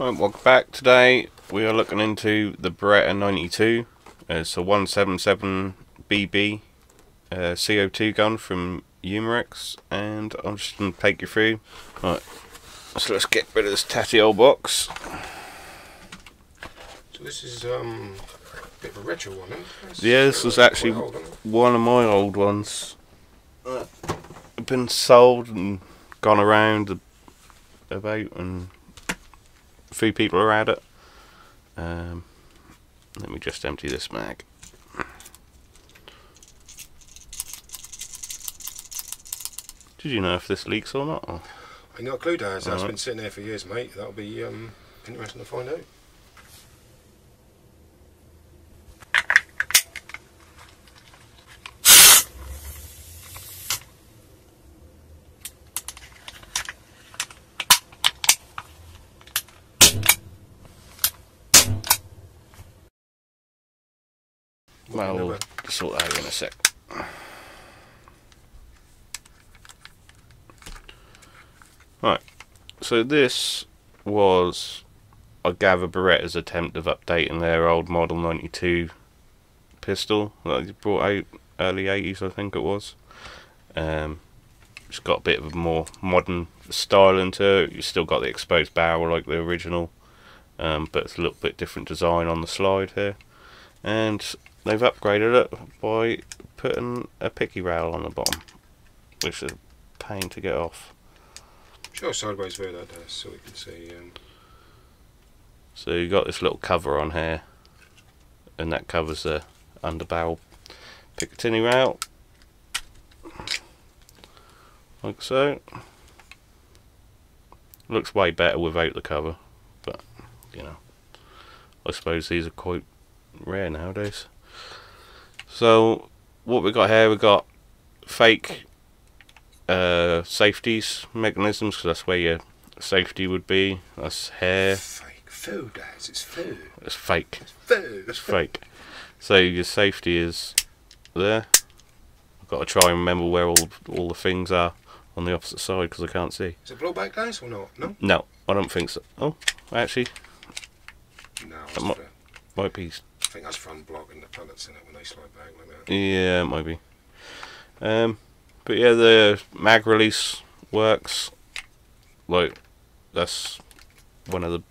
Right, welcome back. Today we are looking into the Beretta 92. Uh, it's a 177BB uh, CO2 gun from Umarex, and I'm just going to take you through. Right, so let's get rid of this tatty old box. So this is um, a bit of a retro one, isn't it? Yeah, this was actually old, one of my old ones. Uh, been sold and gone around about, and few people are at it. Um, let me just empty this mag. Did you know if this leaks or not? Or- I got a clue, Daz. That's Alright. been sitting there for years, mate. That'll be um, interesting to find out. Well, we'll Never. sort that out in a sec. Right, so this was, I gather, Beretta's attempt of updating their old Model 92 pistol that they brought out early 80s, I think it was. Um, it's got a bit of a more modern style into it. You've still got the exposed barrel like the original, um, but it's a little bit different design on the slide here. And they've upgraded it by putting a picky rail on the bottom, which is a pain to get off. Show a sideways view that, Daz, so we can see. Um, So you got this little cover on here, and that covers the under barrel Picatinny rail, like so. Looks way better without the cover, but you know, I suppose these are quite rare nowadays. So what we got here, we got fake uh, safeties mechanisms, because that's where your safety would be. That's hair. fake food, Daz. It's food. It's fake. Food. It's fake. So your safety is there. I've got to try and remember where all all the things are on the opposite side because I can't see. Is it blowback, guys or not? No? No, I don't think so. Oh, actually, No. That mi- might be. I think that's front blocking the pellets in it when they slide back like that. Yeah, it might be. Um, but yeah, the mag release works. Like, that's one of the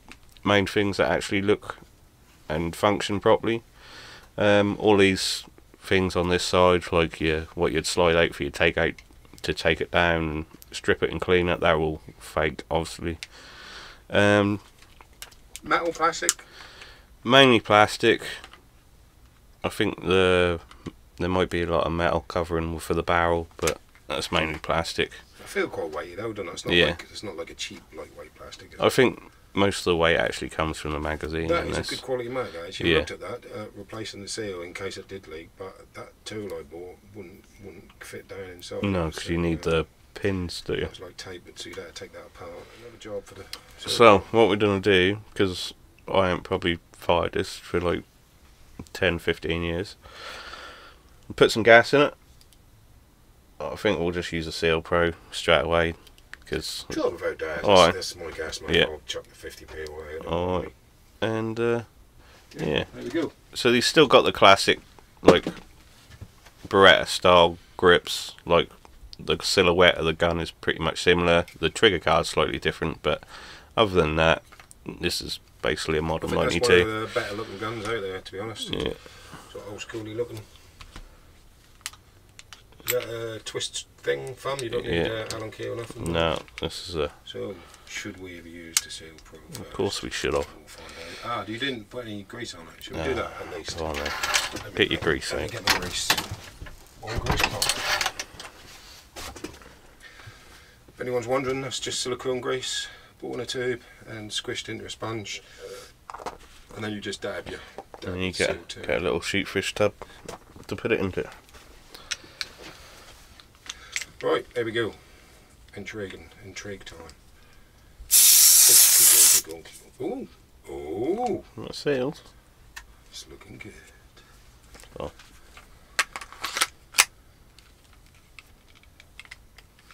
main things that actually look and function properly. Um, all these things on this side, like your what you'd slide out for your take out to take it down and strip it and clean it, they're all fake, obviously. Um, Metal, plastic. mainly plastic. I think the there might be a lot of metal covering for the barrel, but that's mainly plastic. I feel quite weighty though, don't it? It's not Yeah. like it's not like a cheap lightweight plastic. is it? I think most of the weight actually comes from the magazine. That is a good quality mag. I actually Yeah. looked at that, uh, replacing the seal in case it did leak. But that tool I bought wouldn't wouldn't fit down inside. No, because you need the pins, do you? It's like tape it, so you'd have to take that apart. Another job for the. So what we're gonna do, because I ain't probably fired this for like 10, 15 years. Put some gas in it. I think we'll just use a Seal Pro straight away, because Sure, without that. Alright. This, this my gas, mate. Yeah. I'll chuck the 50p away. Alright. and uh, yeah. There we go. so they've still got the classic like Beretta style grips. Like the silhouette of the gun is pretty much similar. The trigger guard's slightly different, but other than that, this is basically a model think that's one of 92. the better looking guns out there, to be honest. Yeah, Sort of old schooly looking. Is that a twist thing, fam? You don't need Yeah. uh, Allen key or nothing? no, this is a. So, should we have used a seal pro first? Of course we should have. We'll. Ah, you didn't put any grease on it. Should we No. do that at least? Go on then. Let Get your grease me get my grease. One grease pot. If anyone's wondering, that's just silicone grease, bought in a tube and squished into a sponge. And then you just dab your dab And you get, get a little Shootfish tub to put it into. Right, there we go. Intriguing, intrigue time. Oh, going, keep going, keep going. Ooh, ooh, Not sealed. it's looking good. Oh.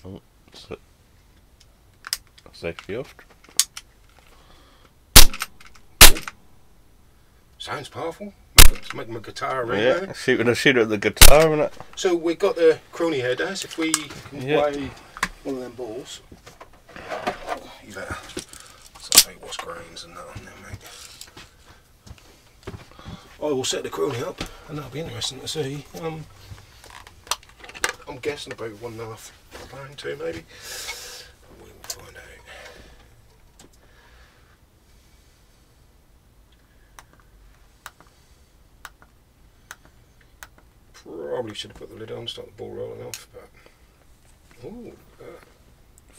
oh so, safety off. Sounds powerful. Let's make my guitar ring. Yeah, there. shooting a shoot at the guitar and it. So we've got the chrony here, as if we can Yeah. play one of them balls. You better. So I'll what's grains and that on there, mate. I will set the chrony up and that'll be interesting to see. Um, I'm guessing about one and a half pound two maybe. We will find out. Probably should have put the lid on, start the ball rolling off, but. Ooh, uh,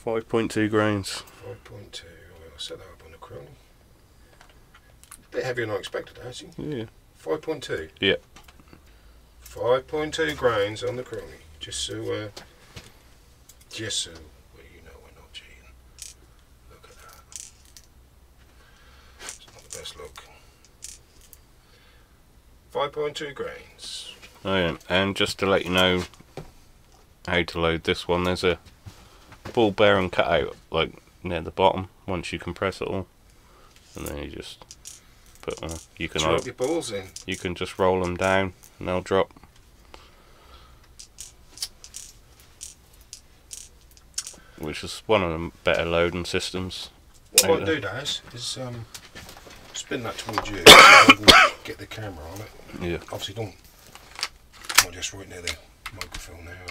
5.2 grains. 5.2. I'll set that up on the chrony. bit heavier than I expected, actually. Yeah. 5.2. Yeah. 5.2 grains on the chrony. Just so, uh, just so well, you know we're not cheating. Look at that. It's not the best look. 5.2 grains. Yeah. And just to let you know how to load this one, there's a ball bearing cut out like near the bottom once you compress it all, and then you just put uh, you can Drop your balls in. you can just roll them down and they'll drop. Which is one of the better loading systems. What I Over might there. do, Daz, is um, spin that towards you. get the camera on it. Yeah. Obviously, don't. Just right near the microphone there.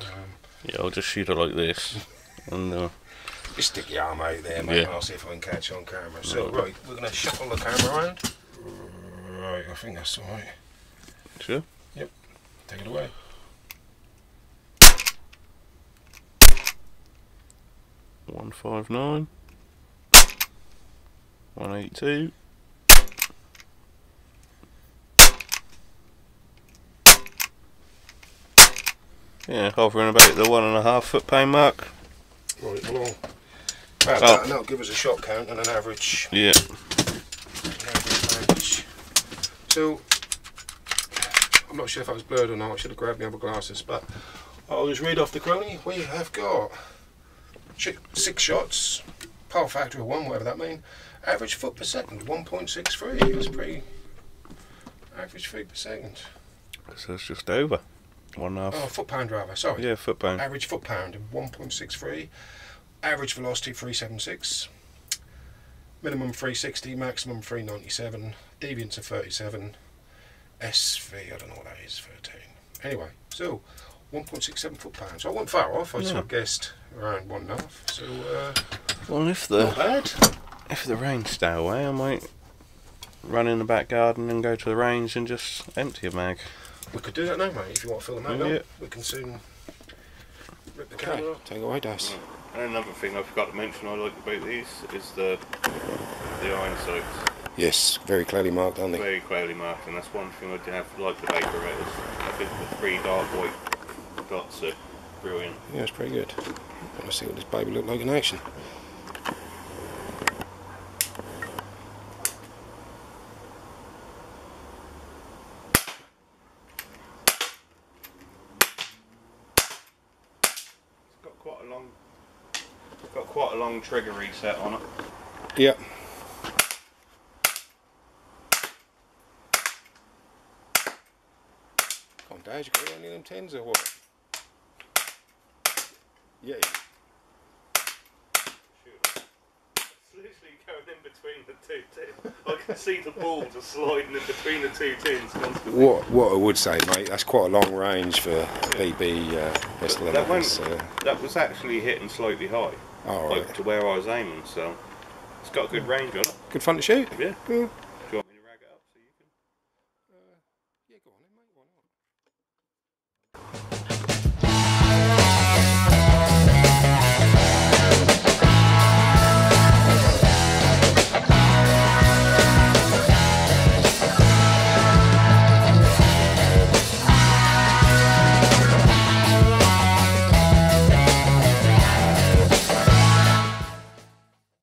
Um, Yeah, I'll just shoot it like this, and uh, just stick your arm out there, mate, Yeah. and I'll see if I can catch on camera. So, right, we're going to shuffle the camera around. Right, I think that's alright. sure. Yep. Take it away. One five nine. One eight two. Yeah, hovering about the one and a half foot pound mark. Right, well, Oh. that, and that'll give us a shot count and an average. Yeah. an average. So, I'm not sure if I was blurred or not. I should have grabbed my other glasses, but I'll just read off the chrony. We have got six shots, power factor of one, whatever that means. Average foot per second, 1.63. That's pretty. Average feet per second. So it's just over. One and Oh, foot pound rather. Sorry. Yeah, foot pound. Average foot pound of 1.63. Average velocity 376. Minimum 360, maximum 397. Deviance of 37. SV, I don't know what that is, 13. Anyway, so 1.67 foot pounds. So I wasn't far off. I sort of guessed around one and a half. So, uh, Well, if not the bad. if the rain stay away, I might run in the back garden and go to the range and just empty a mag. We could do that now, mate, if you want to fill them out. Yeah. up. We can soon rip the camera off. Take away, Dice. And another thing I forgot to mention I like about these is the the iron sights. Yes, very clearly marked, aren't they? Very clearly marked, and that's one thing I do have like the Vapor Raiders. I think the three dark white dots are brilliant. Yeah, it's pretty good. Want to see what this baby looked like in action. It's got quite a long got quite a long trigger reset on it. Yep. Come on, Dad, you got any of them tens or what? Yeah. It's literally going in between the two tins. I can see the ball just sliding in between the two tins constantly. What what I would say, mate, that's quite a long range for BB uh, pistol. That won't- So, That was actually hitting slightly high, all like right. to where I was aiming, so it's got a good range on it. Good fun to shoot. Yeah. Yeah.